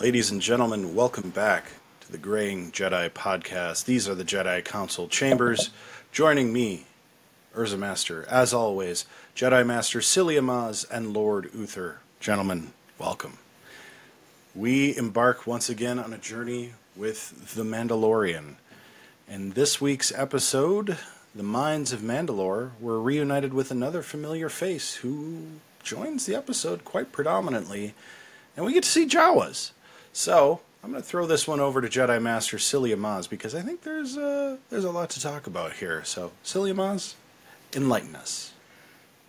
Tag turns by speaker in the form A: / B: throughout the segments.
A: Ladies and gentlemen, welcome back to the Graying Jedi podcast. These are the Jedi Council chambers. Joining me, Urza Master, as always, Jedi Master Psyllium Maas and Lord Uther. Gentlemen, welcome. We embark once again on a journey with The Mandalorian. In this week's episode, the Mines of Mandalore were reunited with another familiar face who joins the episode quite predominantly, and we get to see Jawas. So, I'm going to throw this one over to Jedi Master Psyllium Maas because I think there's a, there's a lot to talk about here. So, Psyllium Maas, enlighten us.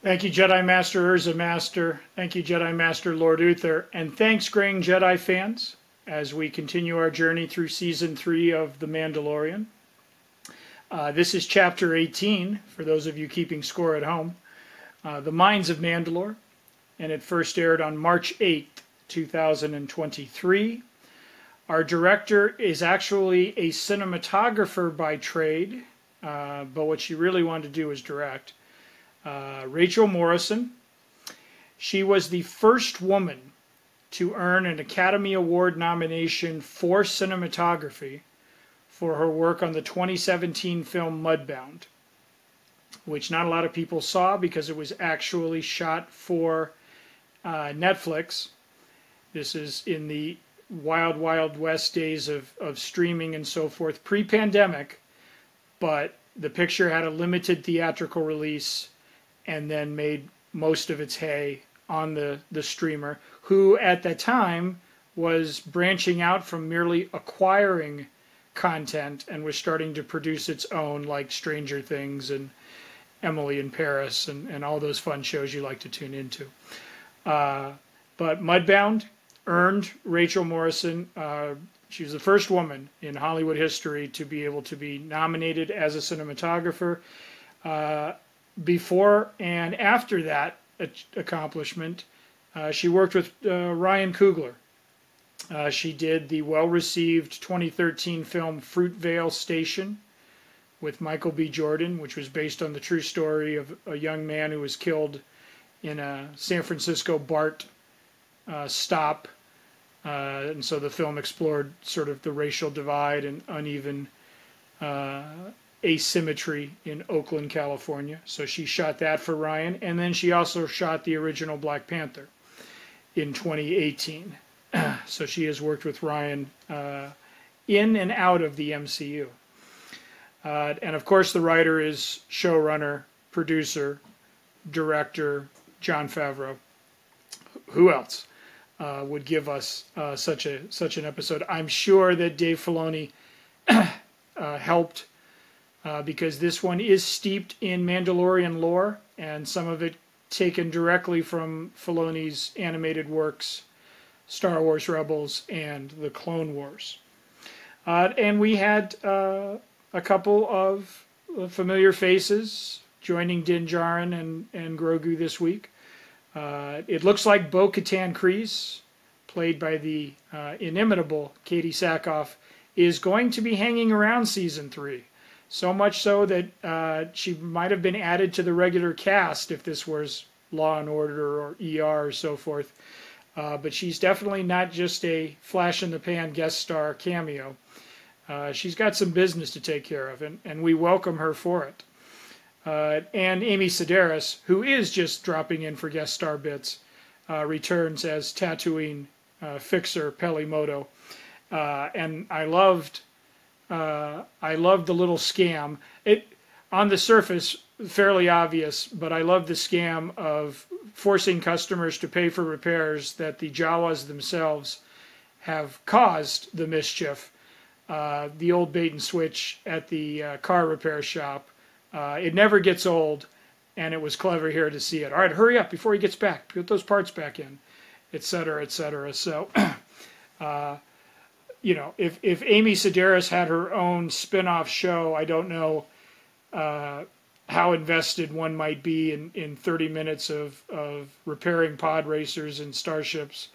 B: Thank you, Jedi Master Urza Master. Thank you, Jedi Master Lord Uther. And thanks, Graying Jedi fans, as we continue our journey through Season 3 of The Mandalorian. Uh, this is Chapter 18, for those of you keeping score at home. Uh, the Mines of Mandalore, and it first aired on March 8th, 2023. Our director is actually a cinematographer by trade, uh, but what she really wanted to do was direct. Uh, Rachel Morrison. She was the first woman to earn an Academy Award nomination for cinematography for her work on the 2017 film Mudbound, which not a lot of people saw because it was actually shot for uh, Netflix. This is in the wild, wild west days of, of streaming and so forth, pre pandemic, but the picture had a limited theatrical release and then made most of its hay on the, the streamer, who at that time was branching out from merely acquiring content and was starting to produce its own, like Stranger Things and Emily in Paris and, and all those fun shows you like to tune into. Uh, but Mudbound earned Rachel Morrison. Uh, she was the first woman in Hollywood history to be able to be nominated as a cinematographer. Uh, before and after that accomplishment, uh, she worked with uh, Ryan Coogler. Uh, she did the well received 2013 film Fruitvale Station with Michael B. Jordan, which was based on the true story of a young man who was killed in a San Francisco BART uh, stop. Uh, and so the film explored sort of the racial divide and uneven uh, asymmetry in Oakland, California. So she shot that for Ryan, and then she also shot the original Black Panther in 2018. so she has worked with Ryan uh, in and out of the MCU. Uh, and of course, the writer is showrunner, producer, director Jon Favreau. Who else uh, would give us uh, such a such an episode? I'm sure that Dave Filoni uh, helped uh, because this one is steeped in Mandalorian lore and some of it taken directly from Filoni's animated works, Star Wars Rebels and the Clone Wars. Uh, and we had a couple of familiar faces joining Din Djarin and, and Grogu this week. Uh, it looks like Bo Katan Kryze, played by the uh, inimitable Katee Sackhoff, is going to be hanging around season three. So much so that uh, she might have been added to the regular cast if this was Law and Order or ER or so forth. Uh, but she's definitely not just a flash in the pan guest star cameo. Uh, she's got some business to take care of, and, and we welcome her for it. Uh, and Amy Sedaris, who is just dropping in for guest star bits, uh, returns as Tatooine uh, fixer Peli Motto. and I loved uh, I love the little scam. It on the surface fairly obvious, but I love the scam of forcing customers to pay for repairs that the Jawas themselves have caused the mischief. Uh, the old bait and switch at the uh, car repair shop. Uh, it never gets old, and it was clever here to see it. All right, hurry up before he gets back. Put those parts back in, et cetera, et cetera. So. Uh, you know, if if Amy Sedaris had her own spin-off show, I don't know uh, how invested one might be in, in 30 minutes of, of repairing pod racers and starships,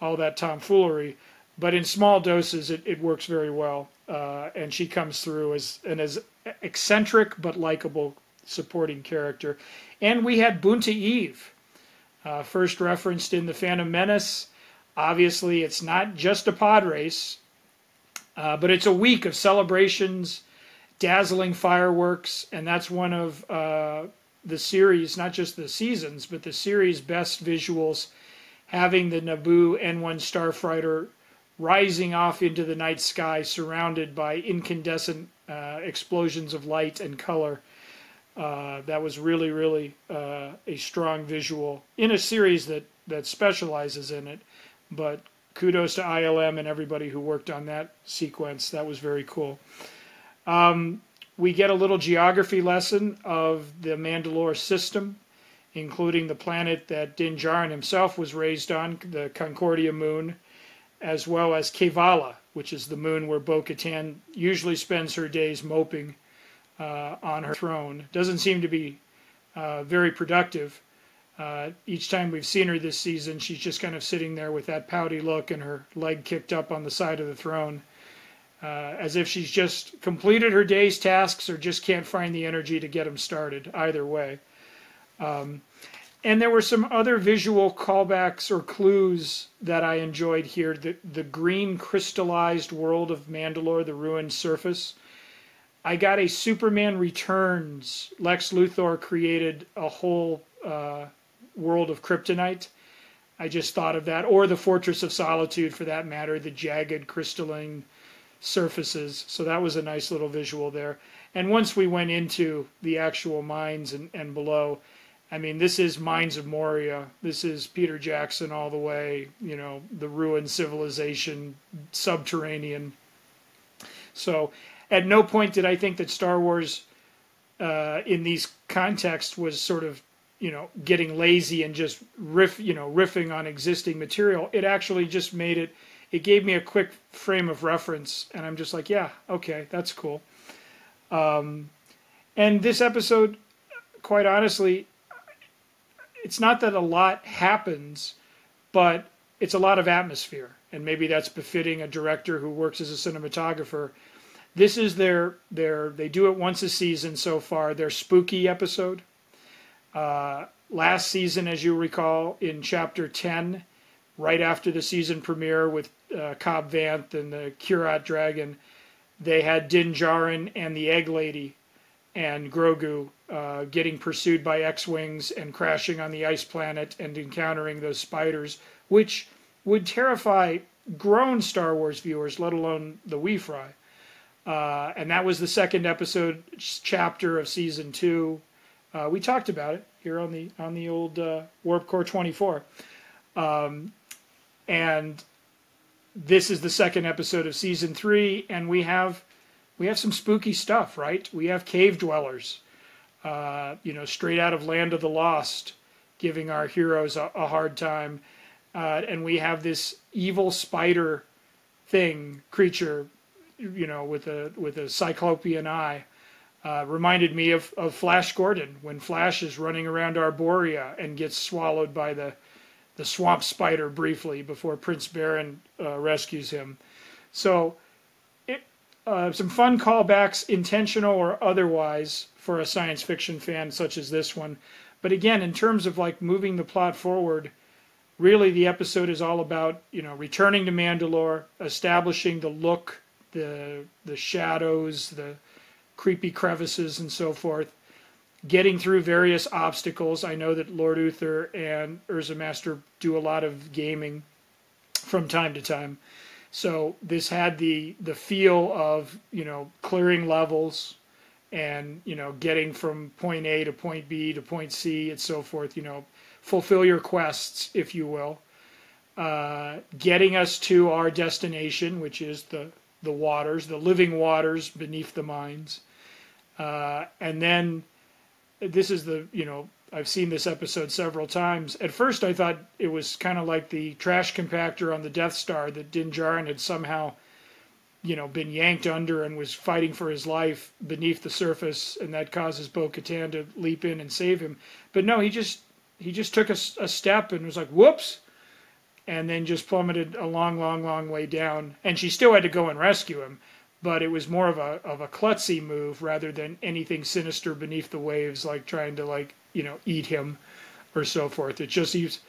B: all that tomfoolery. But in small doses, it, it works very well. Uh, and she comes through as an as eccentric but likable supporting character. And we had Boonta Eve, uh, first referenced in The Phantom Menace Obviously, it's not just a pod race, uh, but it's a week of celebrations, dazzling fireworks, and that's one of uh, the series, not just the seasons, but the series' best visuals, having the Naboo N1 starfighter rising off into the night sky, surrounded by incandescent uh, explosions of light and color. Uh, that was really, really uh, a strong visual in a series that, that specializes in it. But kudos to ILM and everybody who worked on that sequence. That was very cool. Um, we get a little geography lesson of the Mandalore system, including the planet that Din Djarin himself was raised on, the Concordia moon, as well as Kavala, which is the moon where Bo Katan usually spends her days moping uh, on her throne. Doesn't seem to be uh, very productive. Uh, each time we've seen her this season, she's just kind of sitting there with that pouty look and her leg kicked up on the side of the throne, uh, as if she's just completed her day's tasks or just can't find the energy to get them started. Either way. Um, and there were some other visual callbacks or clues that I enjoyed here. The, the green crystallized world of Mandalore, the ruined surface. I got a Superman Returns. Lex Luthor created a whole uh, world of kryptonite. I just thought of that, or the Fortress of Solitude for that matter, the jagged crystalline surfaces. So that was a nice little visual there. And once we went into the actual mines and, and below, I mean, this is Mines of Moria. This is Peter Jackson all the way, you know, the ruined civilization, subterranean. So at no point did I think that Star Wars uh, in these contexts was sort of you know getting lazy and just riff you know riffing on existing material it actually just made it it gave me a quick frame of reference and i'm just like yeah okay that's cool um, and this episode quite honestly it's not that a lot happens but it's a lot of atmosphere. And maybe that's befitting a director who works as a cinematographer. This is their their they do it once a season so far their spooky episode. Uh, last season, as you recall, in chapter 10, right after the season premiere with uh, Cobb Vanth and the Krayt Dragon, they had Din Djarin and the Egg Lady and Grogu uh, getting pursued by X-wings and crashing on the ice planet and encountering those spiders, which would terrify grown Star Wars viewers, let alone the wee fry. Uh, and that was the second episode chapter of season two. Uh, we talked about it here on the on the old uh, Warp Core 24, um, and this is the second episode of season three, and we have we have some spooky stuff, right? We have cave dwellers, uh, you know, straight out of Land of the Lost, giving our heroes a, a hard time, uh, and we have this evil spider thing creature, you know, with a with a cyclopean eye uh, reminded me of, of Flash Gordon when Flash is running around Arboria and gets swallowed by the the swamp spider briefly before Prince Barin uh, rescues him. So, uh, some fun callbacks, intentional or otherwise, for a science fiction fan such as this one. But again, in terms of like moving the plot forward, really the episode is all about you know returning to Mandalore, establishing the look, the the shadows, the creepy crevices and so forth, getting through various obstacles. I know that Lord Uther and Urza Master do a lot of gaming from time to time. So this had the the feel of you know clearing levels and you know getting from point A to point B to point C and so forth. You know, fulfill your quests, if you will. Uh, getting us to our destination, which is the the waters, the living waters beneath the mines. Uh, and then this is the, you know, I've seen this episode several times. At first, I thought it was kind of like the trash compactor on the Death Star that Din Djarin had somehow, you know, been yanked under and was fighting for his life beneath the surface, and that causes Bo Katan to leap in and save him. But no, he just he just took a, a step and was like, "Whoops," and then just plummeted a long, long, long way down. And she still had to go and rescue him but it was more of a of a klutzy move rather than anything sinister beneath the waves, like trying to like you know eat him or so forth. It just he's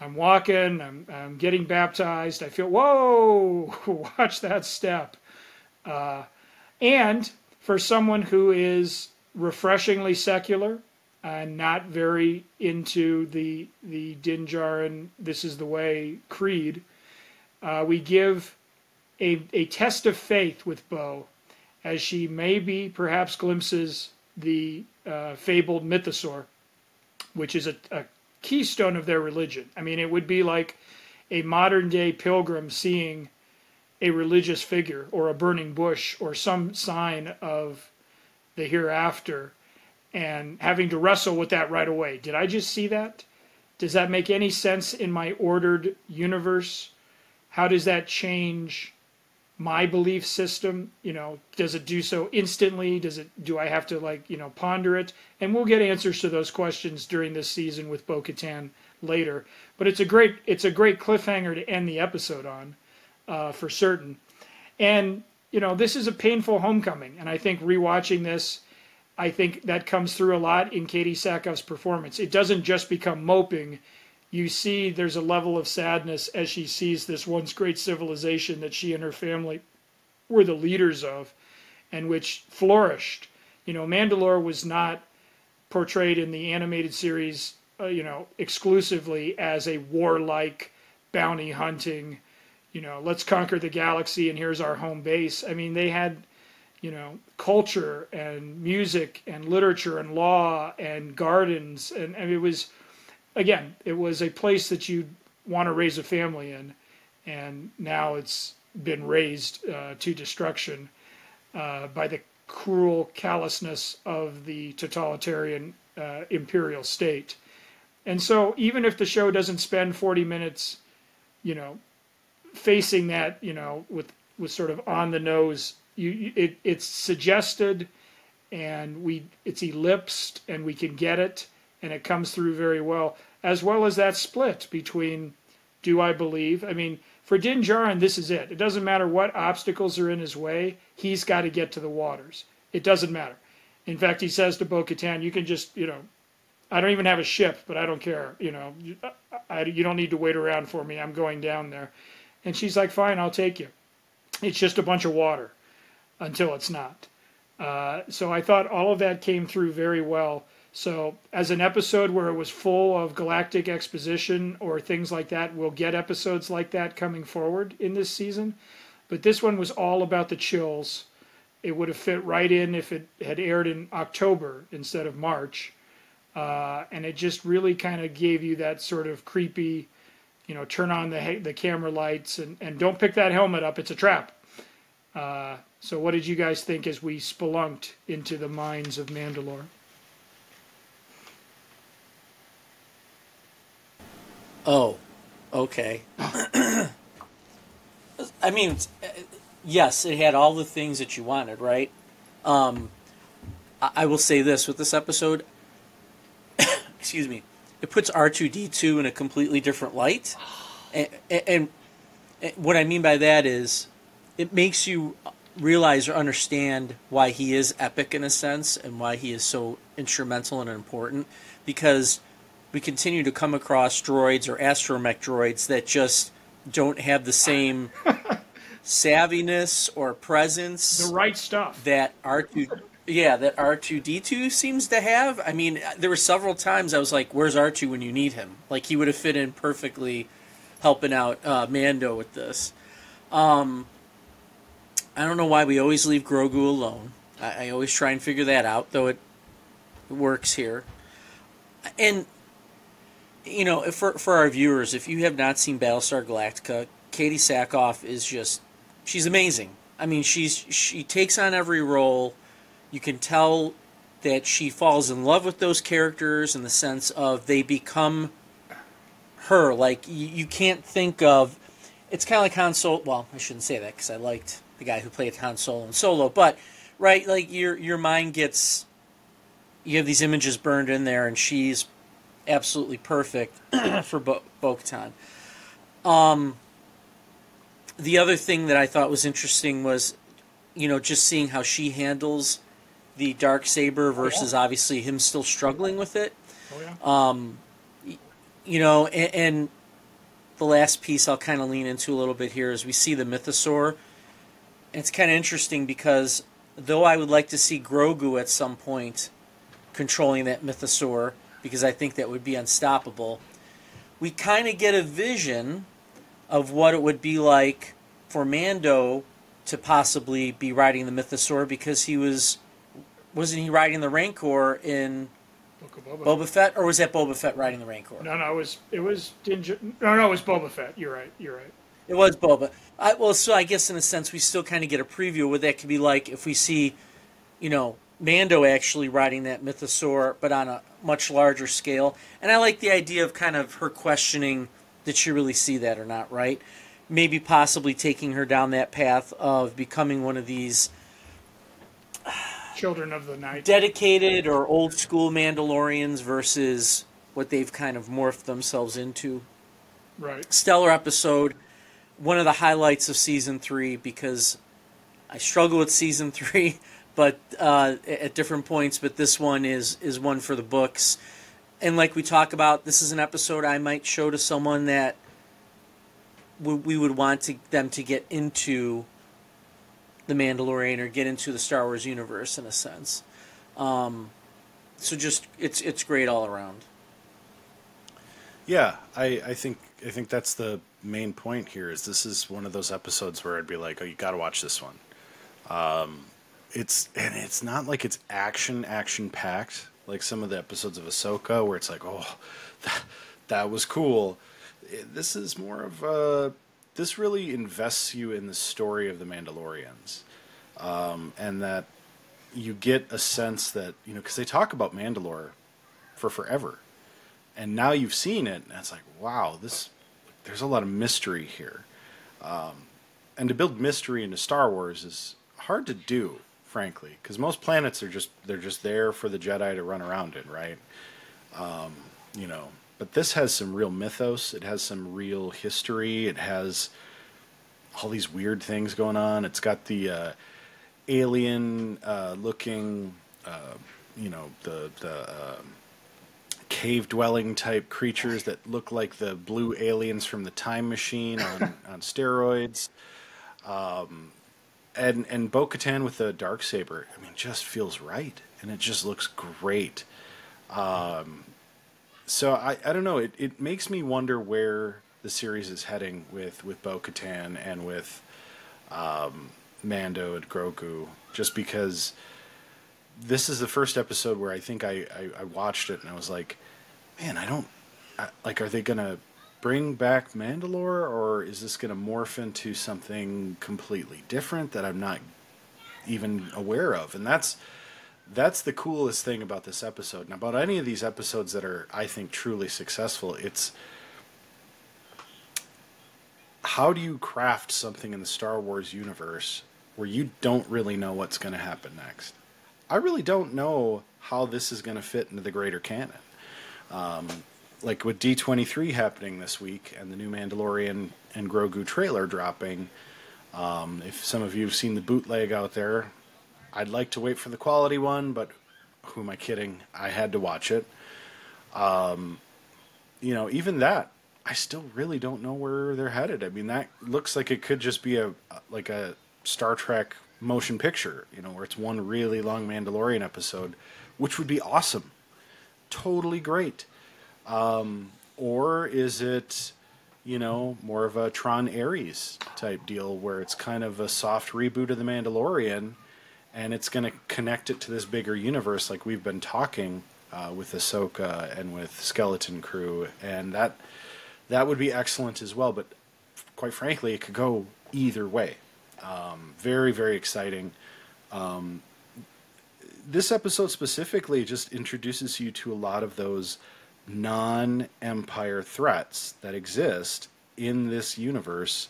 B: I'm walking, I'm, I'm getting baptized. I feel, whoa, watch that step. Uh, and for someone who is refreshingly secular and not very into the the Din Djarin "This is the way" creed, uh, we give a a test of faith with Bo, as she maybe perhaps glimpses the uh, fabled mythosaur, which is a, a keystone of their religion. I mean, it would be like a modern day pilgrim seeing a religious figure or a burning bush or some sign of the hereafter and having to wrestle with that right away. Did I just see that? Does that make any sense in my ordered universe? How does that change my belief system? You know, does it do so instantly? Does it do I have to like, you know, ponder it? And we'll get answers to those questions during this season with Bo Katan later. But it's a great it's a great cliffhanger to end the episode on, uh, for certain. And you know, this is a painful homecoming, and I think rewatching this, I think that comes through a lot in katee Sackhoff's performance. It doesn't just become moping. You see, there's a level of sadness as she sees this once great civilization that she and her family were the leaders of, and which flourished. You know, Mandalore was not portrayed in the animated series, uh, you know, exclusively as a warlike, bounty hunting you know, let's conquer the galaxy and here's our home base. I mean, they had, you know, culture and music and literature and law and gardens. And, and it was, again, it was a place that you'd want to raise a family in. And now it's been razed uh, to destruction uh, by the cruel callousness of the totalitarian uh, imperial state. And so, even if the show doesn't spend 40 minutes, you know, facing that, you know, with with sort of on the nose. You, it, it's suggested, and we it's ellipsed, and we can get it, and it comes through very well, as well as that split between, do I believe? I mean, for Din Djarin, this is it. It doesn't matter what obstacles are in his way; he's got to get to the waters. It doesn't matter. In fact, he says to Bo-Katan, "You can just, you know, I don't even have a ship, but I don't care. You know, I, you don't need to wait around for me. I'm going down there." And she's like, fine, I'll take you. It's just a bunch of water until it's not. Uh, so I thought all of that came through very well. So, as an episode where it was full of galactic exposition or things like that, we'll get episodes like that coming forward in this season. But this one was all about the chills. It would have fit right in if it had aired in October instead of March. Uh, and it just really kind of gave you that sort of creepy, you know, turn on the the camera lights and, and don't pick that helmet up. It's a trap. Uh, so, what did you guys think as we spelunked into the mines of Mandalore?
C: Oh, okay. I mean, yes, it had all the things that you wanted, right? Um, I will say this with this episode. excuse me it puts R2D2 in a completely different light. And, and, and, what I mean by that is it makes you realize or understand why he is epic in a sense and why he is so instrumental and important because we continue to come across droids or astromech droids that just don't have the same savviness or presence
B: the right stuff
C: that R2 yeah, that R two D two seems to have. I mean, there were several times I was like, "Where's R two when you need him?" Like he would have fit in perfectly, helping out uh, Mando with this. Um, I don't know why we always leave Grogu alone. I, I always try and figure that out, though it, it works here. And you know, for for our viewers, if you have not seen Battlestar Galactica, Katee Sackhoff is just she's amazing. I mean, she's she takes on every role you can tell that she falls in love with those characters in the sense of they become her. Like you, you can't think of. It's kind of like Han Solo. Well, I shouldn't say that because I liked the guy who played Han Solo and Solo, but right, like your your mind gets. You have these images burned in there, and she's absolutely perfect for Bo- Bo-Katan. Um, the other thing that I thought was interesting was, you know, just seeing how she handles the dark saber versus oh, yeah. obviously him still struggling with it. Oh, yeah. Um, you know, and, and, the last piece I'll kind of lean into a little bit here is we see the mythosaur. And it's kind of interesting because though I would like to see Grogu at some point controlling that mythosaur because I think that would be unstoppable, we kind of get a vision of what it would be like for Mando to possibly be riding the mythosaur because he was wasn't he riding the Rancor in
B: Boba.
C: Boba Fett or was that Boba Fett riding the Rancor?
B: No, no, it was it was Dinja. No, no, it was Boba Fett. You're right. You're right.
C: It was Boba. I, well, so I guess in a sense we still kind of get a preview of what that could be like if we see, you know, Mando actually riding that mythosaur, but on a much larger scale. And I like the idea of kind of her questioning did she really see that or not, right? Maybe possibly taking her down that path of becoming one of these
B: Children of the Night.
C: dedicated or old school Mandalorians versus what they've kind of morphed themselves into.
B: Right.
C: stellar episode. One of the highlights of season three because I struggle with season three, but uh, at different points. But this one is is one for the books. And like we talk about, this is an episode I might show to someone that we, we would want to, them to get into the Mandalorian or get into the Star Wars universe in a sense. Um, so just it's it's great all around.
A: Yeah, I, I think I think that's the main point here. Is this is one of those episodes where I'd be like, oh, you got to watch this one. Um, it's and it's not like it's action action packed like some of the episodes of Ahsoka where it's like, oh, that, that was cool. This is more of a this really invests you in the story of the Mandalorians, um, and that you get a sense that you know because they talk about Mandalore for forever and now you've seen it, and it's like, wow, this there's a lot of mystery here. Um, and to build mystery into Star Wars is hard to do, frankly, because most planets are just they're just there for the Jedi to run around in, right? Um, you know, but this has some real mythos. It has some real history. It has all these weird things going on. It's got the uh, alien uh, looking, uh, you know, the the. um cave dwelling type creatures that look like the blue aliens from the time machine on, on steroids. Um, and and Bo Katan with the dark saber, I mean, just feels right, and it just looks great. Um, so I, I don't know. It, it makes me wonder where the series is heading with with Bo Katan and with um, Mando and Grogu, just because this is the first episode where I think I, I, I watched it and I was like, man, I don't I, like. Are they gonna bring back Mandalore, or is this gonna morph into something completely different that I'm not even aware of? And that's that's the coolest thing about this episode. And about any of these episodes that are, I think, truly successful, it's how do you craft something in the Star Wars universe where you don't really know what's going to happen next? I really don't know how this is going to fit into the greater canon. Um, like with D23 happening this week and the new Mandalorian and Grogu trailer dropping, um, if some of you have seen the bootleg out there, I'd like to wait for the quality one, but who am I kidding? I had to watch it. Um, you know, even that, I still really don't know where they're headed. I mean, that looks like it could just be a like a Star Trek motion picture, you know, where it's one really long Mandalorian episode, which would be awesome, totally great. Um, or is it, you know, more of a Tron Ares type deal where it's kind of a soft reboot of the Mandalorian, and it's going to connect it to this bigger universe, like we've been talking uh, with Ahsoka and with Skeleton Crew, and that that would be excellent as well. But quite frankly, it could go either way. Um, very, very exciting. Um, this episode specifically just introduces you to a lot of those non Empire threats that exist in this universe,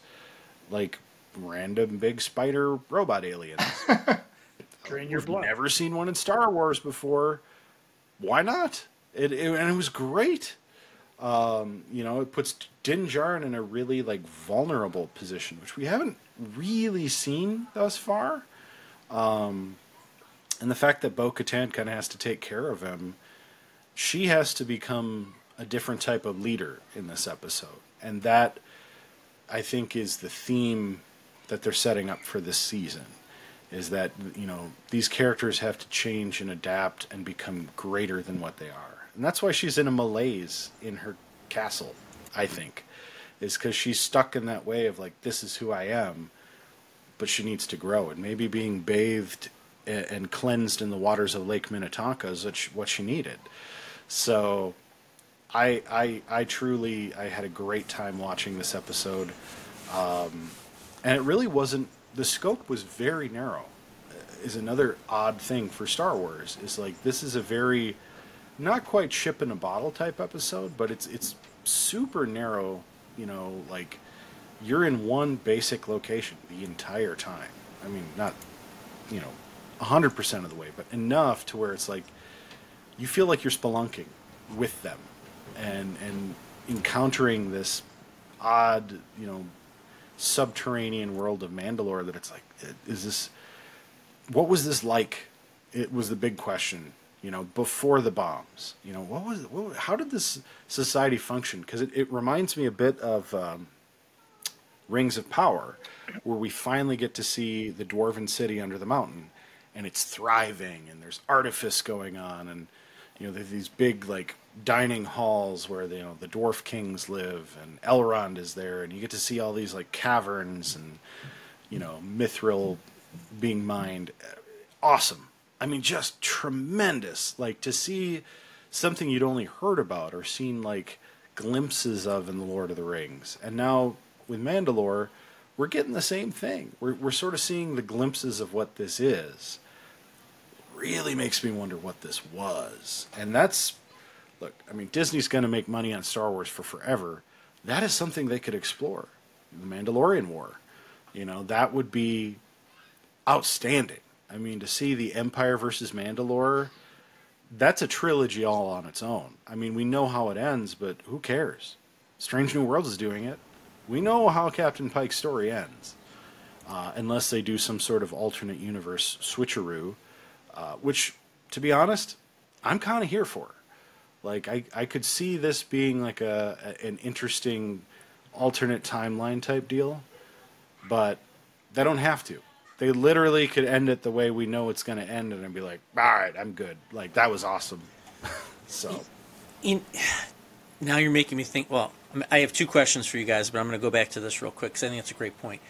A: like random big spider robot aliens.
B: Drain your
A: We've
B: blood.
A: never seen one in Star Wars before. Why not? It, it and it was great. Um, you know, it puts Din Djarin in a really like vulnerable position, which we haven't really seen thus far. Um, and the fact that Bo Katan kind of has to take care of him, she has to become a different type of leader in this episode, and that I think is the theme that they're setting up for this season is that you know these characters have to change and adapt and become greater than what they are. And that's why she's in a malaise in her castle i think is because she's stuck in that way of like this is who i am but she needs to grow. And maybe being bathed and cleansed in the waters of lake minnetonka is what she, needed so I, I I truly I had a great time watching this episode, um, and it really wasn't. The scope was very narrow. Is another odd thing for Star Wars. Is like this is a very not quite ship in a bottle type episode, but it's it's super narrow. You know, like you're in one basic location the entire time. I mean, not you know, hundred percent of the way, but enough to where it's like you feel like you're spelunking with them and and encountering this odd, you know, subterranean world of Mandalore that it's like, is this, what was this like? It was the big question, you know, before the bombs. You know, what was, what, how did this society function? Because it, it reminds me a bit of um, Rings of Power, where we finally get to see the dwarven city under the mountain, and it's thriving, and there's artifice going on, and you know, there's these big like dining halls where the, you know the dwarf kings live, and Elrond is there, and you get to see all these like caverns and you know mithril being mined. Awesome. I mean, just tremendous. Like to see something you'd only heard about or seen like glimpses of in the Lord of the Rings, and now with Mandalore, we're getting the same thing. We're we're sort of seeing the glimpses of what this is really makes me wonder what this was. And that's, look, I mean, Disney's going to make money on Star Wars for forever. That is something they could explore. The Mandalorian War. You know, that would be outstanding. I mean, to see the Empire versus Mandalore, that's a trilogy all on its own. I mean, we know how it ends, but who cares? Strange New Worlds is doing it. We know how Captain Pike's story ends. Uh, unless they do some sort of alternate universe switcheroo uh, which, to be honest, I'm kind of here for. Like, I, I could see this being like a, an interesting alternate timeline type deal, but they don't have to. They literally could end it the way we know it's going to end, and I'd be like, all right, I'm good. Like that was awesome. so,
C: In, now you're making me think. Well, I have two questions for you guys, but I'm going to go back to this real quick because I think it's a great point.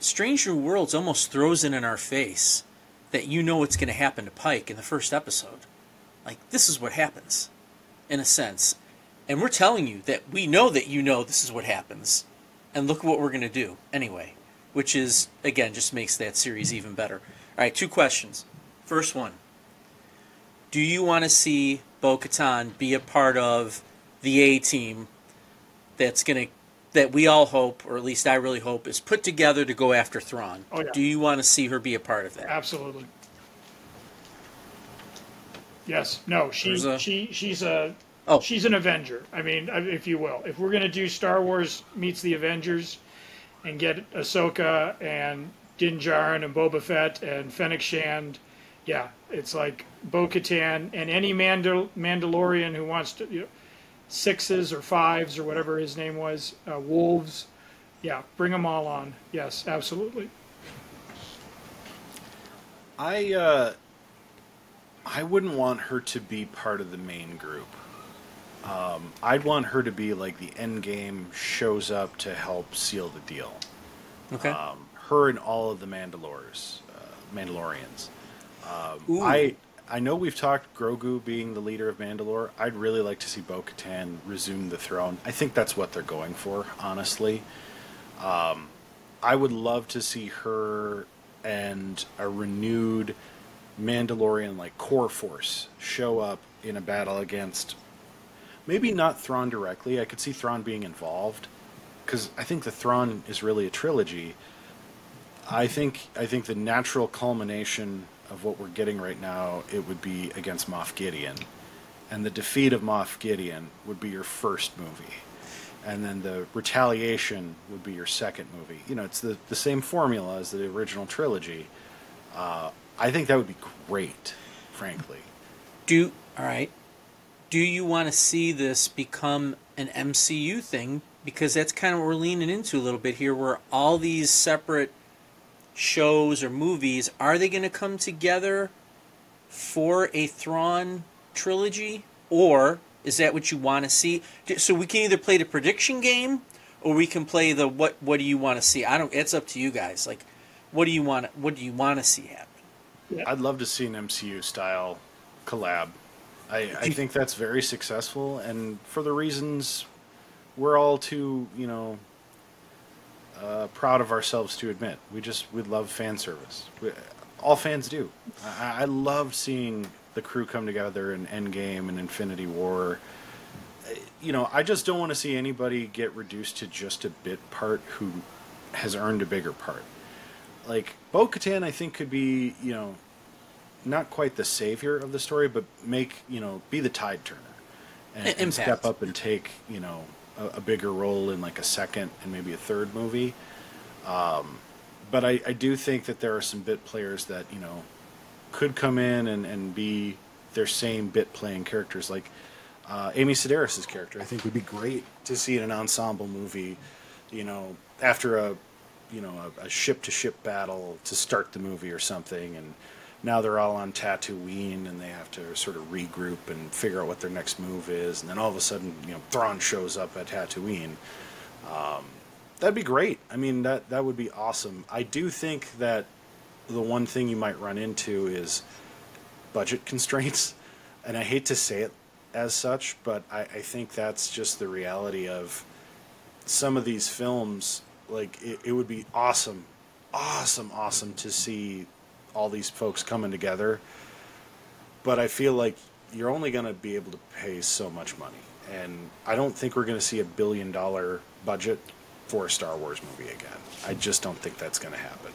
C: Stranger Worlds almost throws it in our face that you know what's going to happen to Pike in the first episode. Like, this is what happens, in a sense. And we're telling you that we know that you know this is what happens. And look what we're going to do anyway. Which is, again, just makes that series even better. All right, two questions. First one Do you want to see Bo Katan be a part of the A team that's going to that we all hope, or at least I really hope, is put together to go after Thrawn.
B: Oh, yeah.
C: Do you want to see her be a part of that?
B: Absolutely. Yes. No. She.
C: A-
B: She. She's a.
C: Oh.
B: She's an Avenger. I mean, if you will, if we're gonna do Star Wars meets the Avengers, and get Ahsoka and Din Djarin and Boba Fett and Fennec Shand, yeah, it's like Bo-Katan and any Mandal- Mandalorian who wants to, you know, sixes or fives or whatever his name was, uh, wolves. Yeah, bring them all on. Yes, absolutely.
A: I uh, I wouldn't want her to be part of the main group. Um, I'd want her to be like the end game shows up to help seal the deal.
C: Okay.
A: um, her and all of the Mandalores, uh, Mandalorians.
C: Ooh.
A: Um, I I know we've talked Grogu being the leader of Mandalore. I'd really like to see Bo-Katan resume the throne. I think that's what they're going for, honestly. Um, I would love to see her and a renewed Mandalorian like core force show up in a battle against maybe not Thrawn directly. I could see Thrawn being involved because I think the Thrawn is really a trilogy. I think I think the natural culmination of what we're getting right now it would be against Moff Gideon, and the defeat of Moff Gideon would be your first movie, and then the retaliation would be your second movie. You know, it's the the same formula as the original trilogy. Uh, I think that would be great, frankly.
C: Do all right. Do you want to see this become an MCU thing because that's kind of what we're leaning into a little bit here, where all these separate shows or movies are they going to come together for a Thrawn trilogy, or is that what you want to see? So we can either play the prediction game, or we can play the what what do you want to see? I don't. It's up to you guys. Like, what do you want? What do you want to see happen?
A: I'd love to see an MCU style collab. I, I think that's very successful, and for the reasons we're all too, you know, uh, proud of ourselves to admit. We just we love fan service. We, all fans do. I, I loved seeing the crew come together in Endgame and Infinity War. You know, I just don't want to see anybody get reduced to just a bit part who has earned a bigger part. Like Bo Katan, I think could be, you know, not quite the savior of the story, but make you know be the tide turner and, and step up and take you know a, a, bigger role in like a second and maybe a third movie. Um, but I, I do think that there are some bit players that you know could come in and, and be their same bit playing characters like uh, Amy Sedaris' character. I think would be great to see in an ensemble movie. You know, after a you know a ship to ship battle to start the movie or something and now they're all on Tatooine and they have to sort of regroup and figure out what their next move is. And then all of a sudden, you know, Thrawn shows up at Tatooine. Um, that'd be great. I mean, that that would be awesome. I do think that the one thing you might run into is budget constraints, and I hate to say it as such, but I, I think that's just the reality of some of these films. Like, it, it would be awesome, awesome, awesome to see all these folks coming together. But I feel like you're only going to be able to pay so much money. And I don't think we're going to see a billion dollar budget for a Star Wars movie again. I just don't think that's going to happen.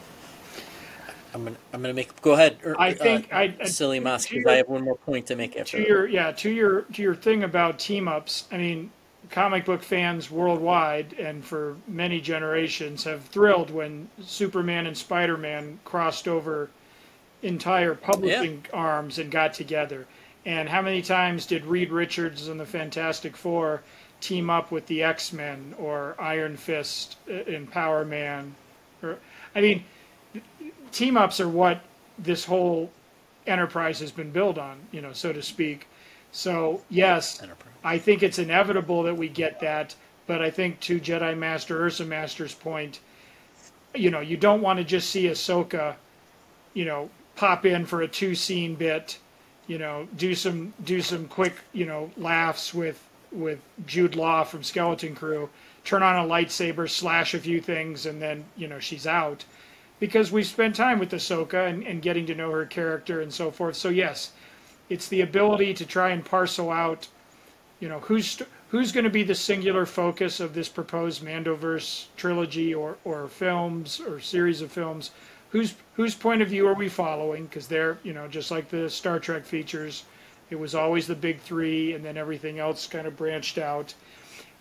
C: I'm gonna I'm gonna make go ahead.
B: Or, I think uh, I
C: Psyllium Maas because I have one more point to make after
B: to your yeah to your to your thing about team ups. I mean, comic book fans worldwide and for many generations have thrilled when Superman and Spider Man crossed over entire publishing yeah. arms and got together. And how many times did Reed Richards and the Fantastic Four team up with the X Men or Iron Fist uh, and Power Man? Or, I mean, team ups are what this whole enterprise has been built on, you know, so to speak. So yes, enterprise. I think it's inevitable that we get that. But I think to Jedi Master Urza Master's point, you know, you don't want to just see Ahsoka, you know, pop in for a two scene bit, you know, do some do some quick, you know, laughs with with Jude Law from Skeleton Crew, turn on a lightsaber, slash a few things, and then you know she's out, because we've spent time with Ahsoka and, and getting to know her character and so forth. So yes, it's the ability to try and parcel out, you know, who's who's going to be the singular focus of this proposed Mandoverse trilogy or or films or series of films whose whose point of view are we following? Because they're you know just like the Star Trek features, it was always the big three, and then everything else kind of branched out.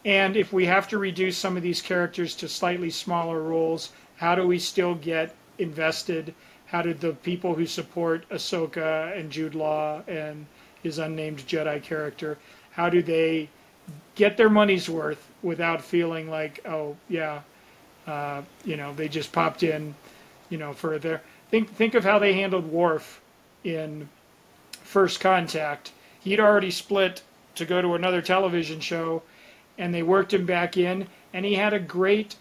B: And if we have to reduce some of these characters to slightly smaller roles, how do we still get invested? How did the people who support Ahsoka and Jude Law and his unnamed Jedi character, how do they get their money's worth without feeling like, oh yeah, uh, you know, they just popped in you know, for their think think of how they handled Worf in First Contact. He'd already split to go to another television show, and they worked him back in, and he had a great,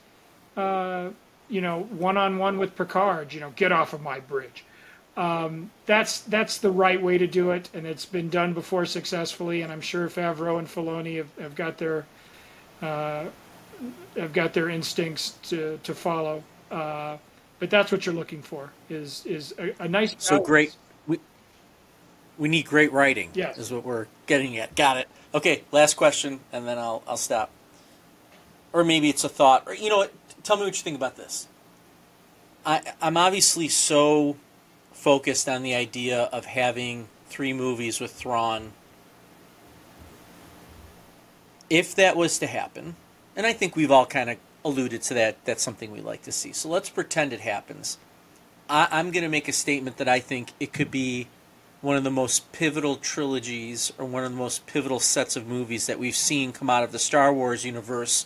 B: uh, you know, one-on-one with Picard. You know, get off of my bridge. Um, that's that's the right way to do it, and it's been done before successfully. And I'm sure Favreau and Filoni have, have got their uh, have got their instincts to to follow. Uh, but that's what you're looking for is is a, a nice
C: so great we we need great writing
B: yes.
C: is what we're getting at. Got it. Okay last question and then i'll i'll stop. Or maybe it's a thought or you know what tell me what you think about this. I i'm obviously so focused on the idea of having three movies with Thrawn. If that was to happen and i think we've all kind of alluded to that. That's something we like to see. So let's pretend it happens. I, I'm going to make a statement that I think it could be one of the most pivotal trilogies or one of the most pivotal sets of movies that we've seen come out of the Star Wars universe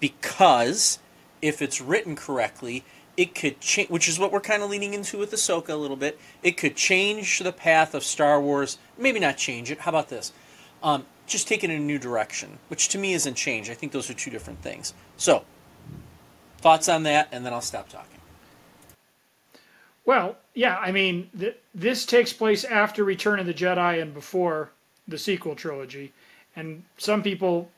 C: because if it's written correctly, it could change, which is what we're kind of leaning into with Ahsoka a little bit. It could change the path of Star Wars. Maybe not change it. How about this? Um, just take it in a new direction, which to me isn't change. I think those are two different things. So, thoughts on that, and then I'll stop talking.
B: Well, yeah, I mean, th- this takes place after Return of the Jedi and before the sequel trilogy, and some people,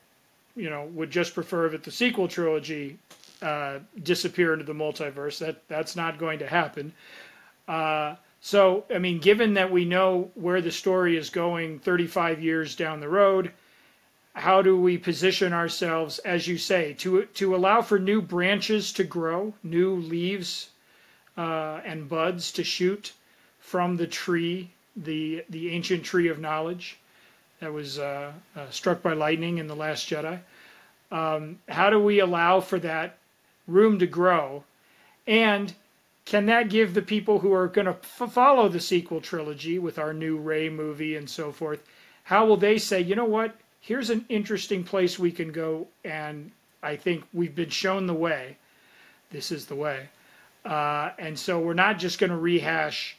B: you know, would just prefer that the sequel trilogy uh, disappear into the multiverse. That that's not going to happen. Uh, so, I mean, given that we know where the story is going 35 years down the road, how do we position ourselves, as you say, to to allow for new branches to grow, new leaves uh, and buds to shoot from the tree, the the ancient tree of knowledge that was uh, uh, struck by lightning in the Last Jedi. Um, how do we allow for that room to grow, and can that give the people who are going to f- follow the sequel trilogy with our new Rey movie and so forth, how will they say, you know what? Here's an interesting place we can go, and I think we've been shown the way. This is the way. Uh, and so we're not just going to rehash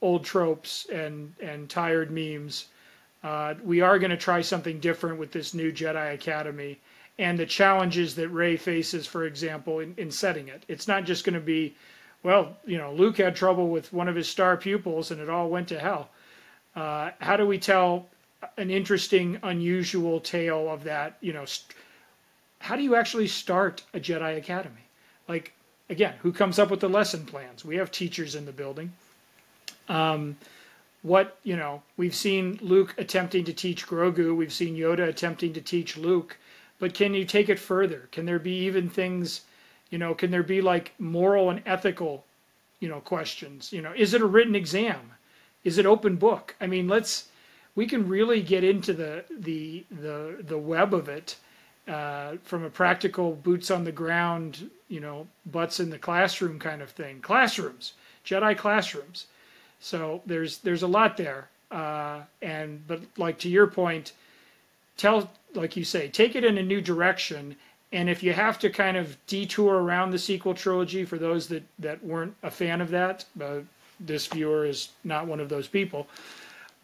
B: old tropes and, and tired memes. Uh, we are going to try something different with this new Jedi Academy and the challenges that Rey faces, for example, in, in setting it. It's not just going to be, well, you know, Luke had trouble with one of his star pupils and it all went to hell. Uh, how do we tell an interesting, unusual tale of that? You know, st- how do you actually start a Jedi Academy? Like, again, who comes up with the lesson plans? We have teachers in the building. Um, what you know, we've seen Luke attempting to teach Grogu. We've seen Yoda attempting to teach Luke. But can you take it further? Can there be even things, you know, can there be like moral and ethical, you know, questions? You know, is it a written exam? Is it open book? I mean, let's we can really get into the the the the web of it uh, from a practical boots on the ground, you know, butts in the classroom kind of thing. Classrooms, Jedi classrooms. So there's there's a lot there, uh, and but like to your point, tell like you say, take it in a new direction. And if you have to kind of detour around the sequel trilogy for those that, that weren't a fan of that, uh, this viewer is not one of those people.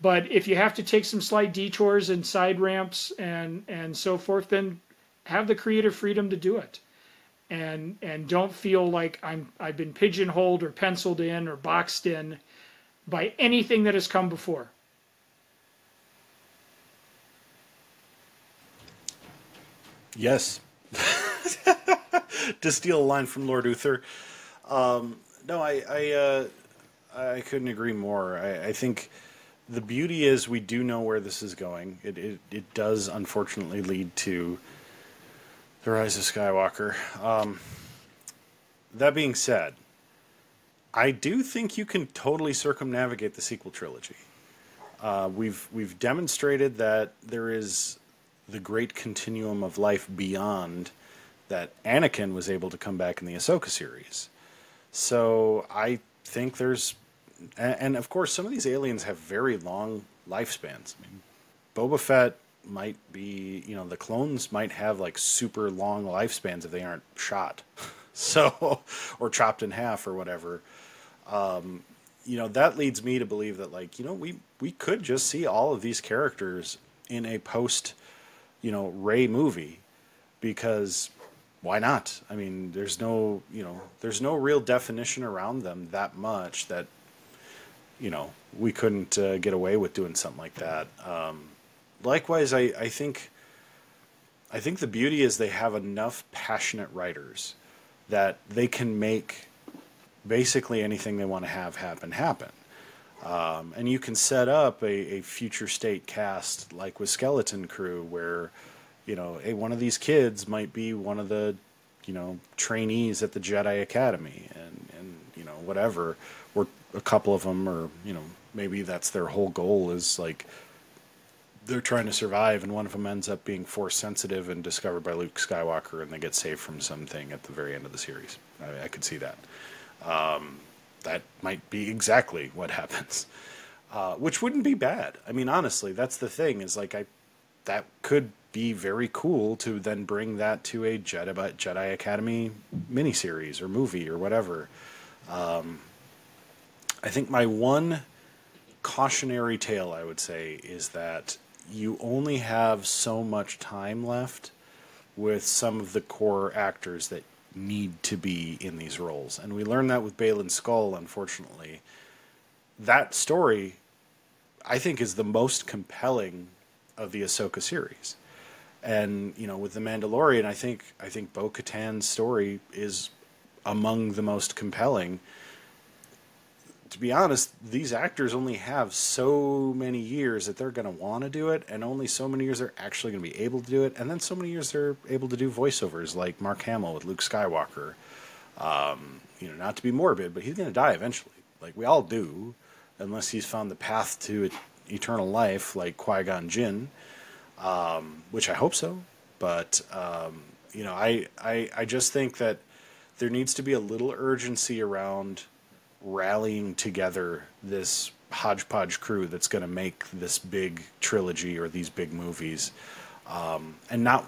B: But if you have to take some slight detours and side ramps and, and so forth, then have the creative freedom to do it. And and don't feel like I'm I've been pigeonholed or penciled in or boxed in by anything that has come before.
A: Yes. to steal a line from Lord Uther. Um, no, I I, uh, I couldn't agree more. I, I, think the beauty is we do know where this is going. It, it it does unfortunately lead to the rise of Skywalker. Um, that being said, I do think you can totally circumnavigate the sequel trilogy. Uh, we've we've demonstrated that there is the great continuum of life beyond that Anakin was able to come back in the Ahsoka series. So I think there's, and, of course, some of these aliens have very long lifespans. I mean, Boba Fett might be, you know, the clones might have like super long lifespans if they aren't shot, so or chopped in half or whatever. Um, you know, that leads me to believe that like you know we we could just see all of these characters in a post you know Rey movie because why not? I mean, there's no you know there's no real definition around them that much that you know we couldn't uh, get away with doing something like that. Um, likewise, I I think I think the beauty is they have enough passionate writers that they can make basically anything they want to have happen happen. Um, and you can set up a, a, future state cast like with Skeleton Crew, where you know, hey, one of these kids might be one of the you know trainees at the Jedi Academy, and and you know whatever, or a couple of them, or you know maybe that's their whole goal is like they're trying to survive, and one of them ends up being force sensitive and discovered by Luke Skywalker, and they get saved from something at the very end of the series. I, I could see that. Um, that might be exactly what happens, uh, which wouldn't be bad. I mean, honestly, that's the thing is like I that could be very cool to then bring that to a Jedi Jedi Academy miniseries or movie or whatever. Um, I think my one cautionary tale I would say is that you only have so much time left with some of the core actors that need to be in these roles. And we learned that with Baylan Skoll, unfortunately. That story, I think, is the most compelling of the Ahsoka series. And, you know, with The Mandalorian, I think I think Bo Katan's story is among the most compelling to be honest, these actors only have so many years that they're going to want to do it, and only so many years they're actually going to be able to do it, and then so many years they're able to do voiceovers like Mark Hamill with Luke Skywalker. Um, you know, not to be morbid, but he's going to die eventually. Like we all do, unless he's found the path to eternal life, like Qui Gon Jinn, um, which I hope so. But um, you know, I, I I just think that there needs to be a little urgency around rallying together this hodgepodge crew that's going to make this big trilogy or these big movies, um, and not.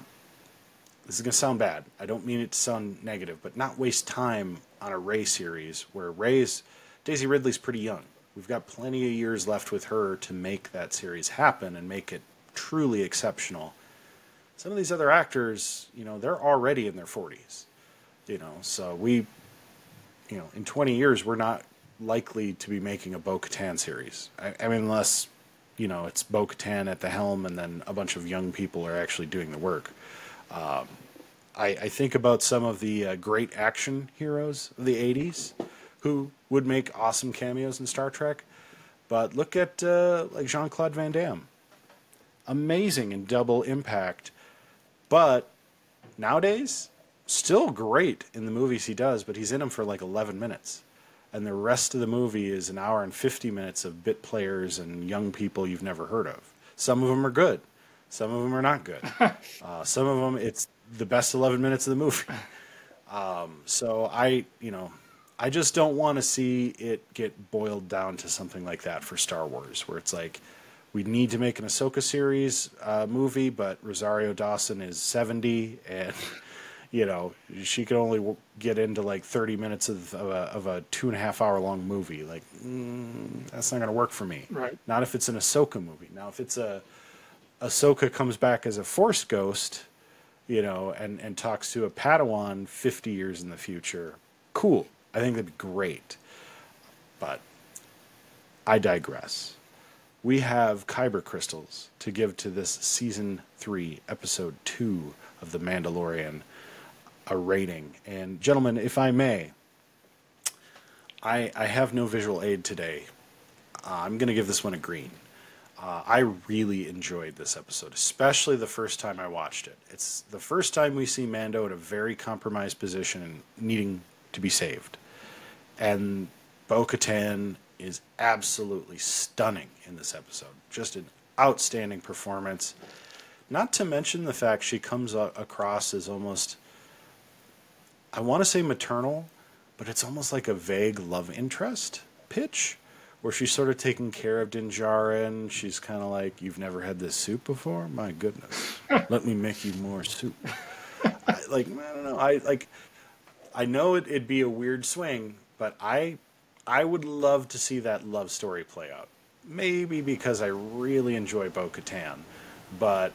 A: This is going to sound bad. I don't mean it to sound negative, but not waste time on a Rey series where Rey's Daisy Ridley's pretty young. We've got plenty of years left with her to make that series happen and make it truly exceptional. Some of these other actors, you know, they're already in their 40s. You know, so we you know, in 20 years, we're not likely to be making a Bo Katan series. I, I mean, unless, you know, it's Bo Katan at the helm and then a bunch of young people are actually doing the work. Um, I, I, think about some of the uh, great action heroes of the 80s who would make awesome cameos in Star Trek. But look at uh, like Jean Claude Van Damme. Amazing and double impact. But nowadays, still great in the movies he does, but he's in them for like 11 minutes. And the rest of the movie is an hour and 50 minutes of bit players and young people you've never heard of. Some of them are good, some of them are not good. uh, some of them, it's the best 11 minutes of the movie. Um, so I, you know, I just don't want to see it get boiled down to something like that for Star Wars, where it's like, we need to make an Ahsoka series uh, movie, but Rosario Dawson is 70 and you know, she can only get into like 30 minutes of, of, a, of a two and a half hour long movie. Like, mm, that's not going to work for me.
B: Right.
A: Not if it's an Ahsoka movie. Now, if it's a Ahsoka comes back as a Force ghost, you know, and, and talks to a Padawan 50 years in the future, cool. I think that'd be great. But I digress. We have Kyber crystals to give to this season three, episode two of The Mandalorian a rating. And gentlemen, if I may, I I have no visual aid today. Uh, I'm going to give this one a green. Uh, I really enjoyed this episode, especially the first time I watched it. It's the first time we see Mando in a very compromised position and needing to be saved. And Bo Katan is absolutely stunning in this episode. Just an outstanding performance. Not to mention the fact she comes across as almost I want to say maternal, but it's almost like a vague love interest pitch where she's sort of taking care of Din Djarin. She's kind of like, You've never had this soup before? My goodness. Let me make you more soup. I, like, I don't know. I like, I know it, it'd be a weird swing, but I, I would love to see that love story play out. Maybe because I really enjoy Bo Katan, but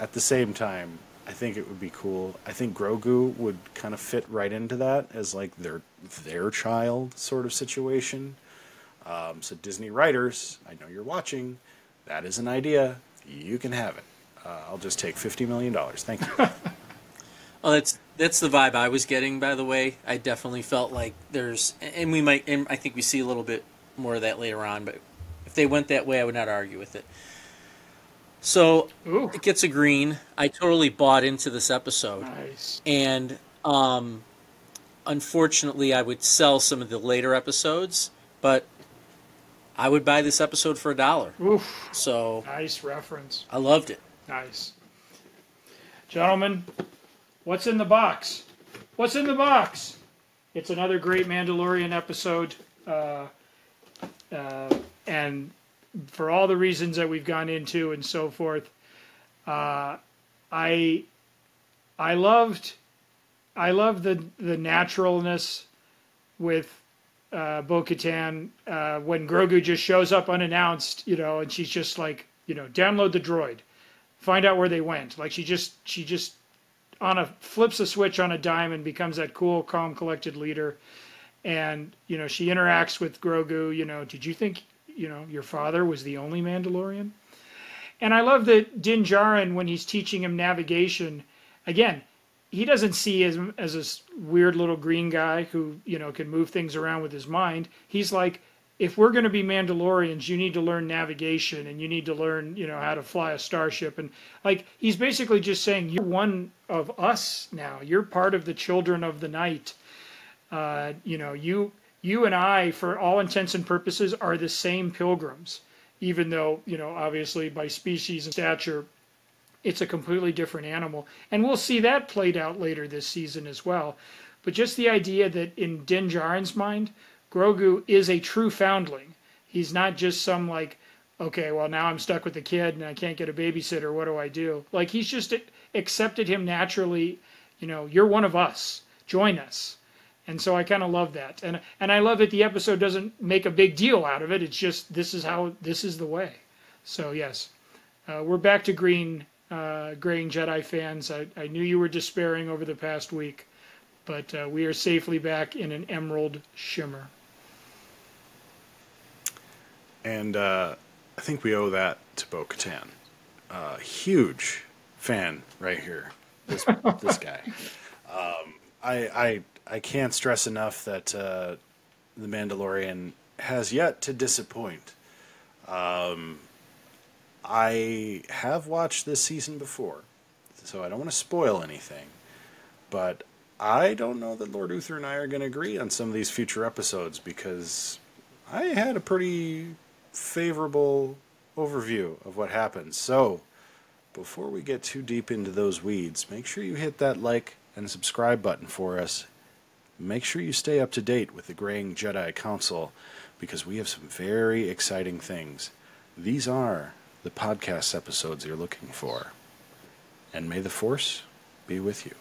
A: at the same time, I think it would be cool. I think Grogu would kind of fit right into that as like their their child sort of situation. Um, so Disney writers, I know you're watching. That is an idea. You can have it. Uh, I'll just take fifty million dollars. Thank you.
C: well, that's that's the vibe I was getting. By the way, I definitely felt like there's, and we might, and I think we see a little bit more of that later on. But if they went that way, I would not argue with it. So Ooh. it gets a green. I totally bought into this episode.
B: Nice.
C: And um, unfortunately, I would sell some of the later episodes, but I would buy this episode for a dollar.
B: Oof.
C: So
B: nice reference.
C: I loved it.
B: Nice. Gentlemen, what's in the box? What's in the box? It's another great Mandalorian episode. Uh, uh, and for all the reasons that we've gone into and so forth, uh, I I loved I loved the the naturalness with uh, Bo-Katan uh, when Grogu just shows up unannounced, you know, and she's just like, you know, download the droid, find out where they went. Like she just she just on a flips a switch on a dime and becomes that cool, calm, collected leader. And you know, she interacts with Grogu. You know, did you think you know your father was the only Mandalorian? And I love that Din Djarin when he's teaching him navigation. Again, he doesn't see as as this weird little green guy who you know can move things around with his mind. He's like, if we're going to be Mandalorians, you need to learn navigation and you need to learn you know how to fly a starship and like he's basically just saying you're one of us now. You're part of the children of the night. Uh, you know you you and I, for all intents and purposes, are the same pilgrims, even though you know obviously by species and stature it's a completely different animal. And we'll see that played out later this season as well. But just the idea that in Din Djarin's mind, Grogu is a true foundling. He's not just some like, okay, well now I'm stuck with the kid and I can't get a babysitter. What do I do? Like he's just accepted him naturally. You know, you're one of us. Join us. And so I kind of love that. And and I love that the episode doesn't make a big deal out of it. It's just this is how this is the way. So yes, uh, we're back to green uh, Graying Jedi fans. I, I knew you were despairing over the past week, but uh, we are safely back in an emerald shimmer.
A: And uh, I think we owe that to Bo Katan. Uh, huge fan right here. This, this guy. Um, I, I, I can't stress enough that uh, The Mandalorian has yet to disappoint. Um, I have watched this season before, so I don't want to spoil anything. But I don't know that Lord Uther and I are going to agree on some of these future episodes because I had a pretty favorable overview of what happens. So, before we get too deep into those weeds, make sure you hit that like and subscribe button for us. Make sure you stay up to date with the Graying Jedi Council because we have some very exciting things. These are the podcast episodes you're looking for. And may the Force be with you.